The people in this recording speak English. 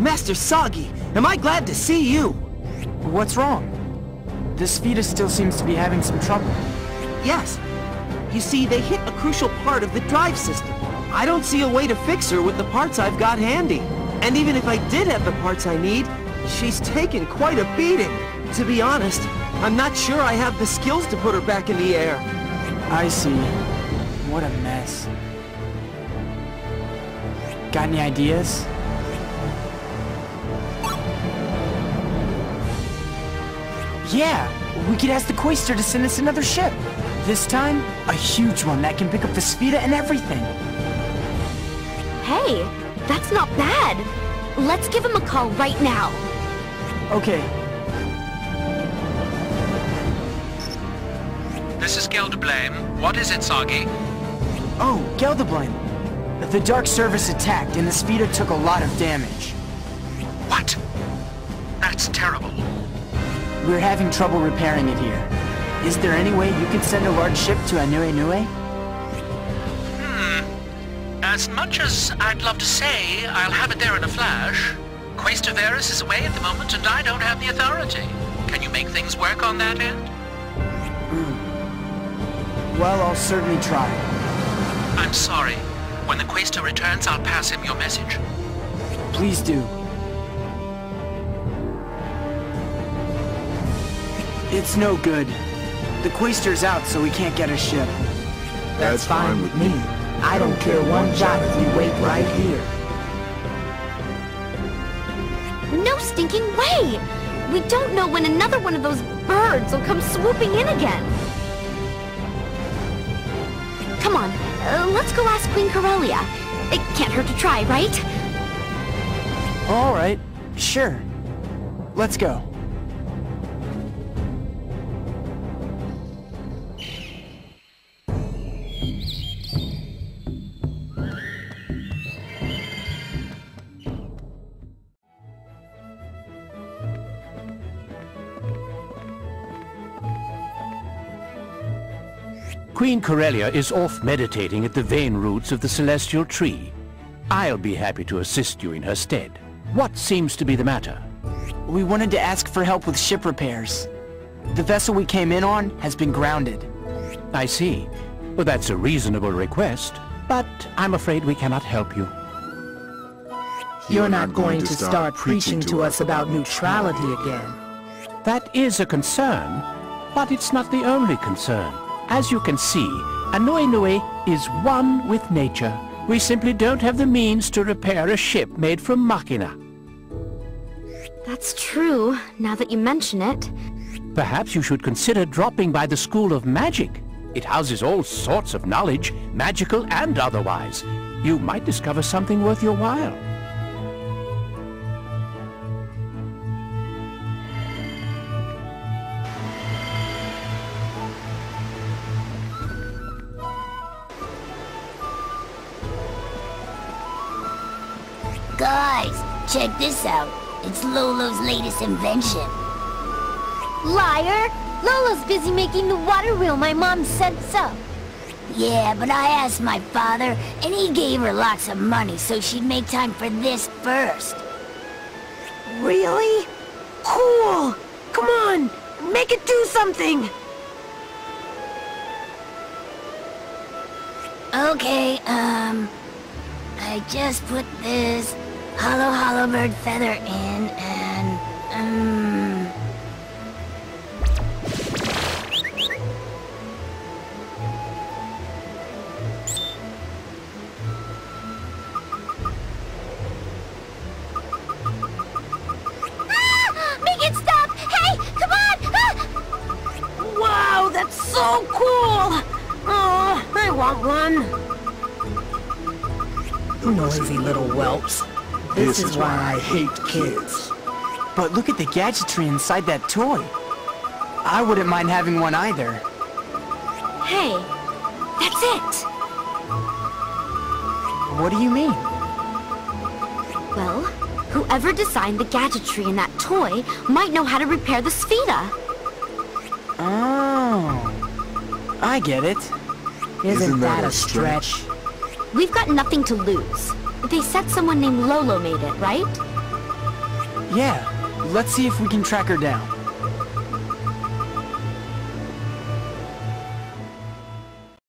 Master Sagi, am I glad to see you? What's wrong? This Sfida still seems to be having some trouble. Yes. You see, they hit a crucial part of the drive system. I don't see a way to fix her with the parts I've got handy. And even if I did have the parts I need, she's taken quite a beating. To be honest, I'm not sure I have the skills to put her back in the air. I see. What a mess. Got any ideas? Yeah, we could ask the Quaestor to send us another ship. This time, a huge one that can pick up the Sfida and everything. Hey, that's not bad. Let's give him a call right now. Okay, This is Geldoblame. What is it, Sagi? Oh, Geldoblame. The Dark Service attacked and the Sfida took a lot of damage. What? That's terrible. We're having trouble repairing it here. Is there any way you could send a large ship to Anuenue? Hmm. As much as I'd love to say I'll have it there in a flash, Quaestor Verus is away at the moment and I don't have the authority. Can you make things work on that end? Hmm. Well, I'll certainly try. I'm sorry. When the Quaestor returns, I'll pass him your message. Please do. It's no good. The Quaestor's out, so we can't get a ship. That's fine with me. I don't care one jot if we wait right here. No stinking way! We don't know when another one of those birds will come swooping in again. Come on, uh, let's go ask Queen Corellia. It can't hurt to try, right? All right, sure. Let's go. Queen Corellia is off meditating at the vein roots of the celestial tree. I'll be happy to assist you in her stead. What seems to be the matter? We wanted to ask for help with ship repairs. The vessel we came in on has been grounded. I see. Well, that's a reasonable request, but I'm afraid we cannot help you. You're not going to start preaching to us about neutrality again. That is a concern, but it's not the only concern. As you can see, Anuenue is one with nature. We simply don't have the means to repair a ship made from machina. That's true, now that you mention it. Perhaps you should consider dropping by the School of Magic. It houses all sorts of knowledge, magical and otherwise. You might discover something worth your while. Guys, check this out. It's Lolo's latest invention. Liar! Lolo's busy making the water wheel my mom said so. Yeah, but I asked my father, and he gave her lots of money so she'd make time for this first. Really? Cool! Come on! Make it do something! Okay, um... I just put this hollow hollow bird feather in, and, um... Ah! Make it stop! Hey, come on! Ah! Wow, that's so cool! Oh, I want one. Noisy little whelps. This, is why I hate kids. But look at the gadgetry inside that toy. I wouldn't mind having one either. Hey, that's it! What do you mean? Well, whoever designed the gadgetry in that toy might know how to repair the Sfida. Oh. I get it. Isn't, that a stretch? We've got nothing to lose. They said someone named Lolo made it, right? Yeah. Let's see if we can track her down.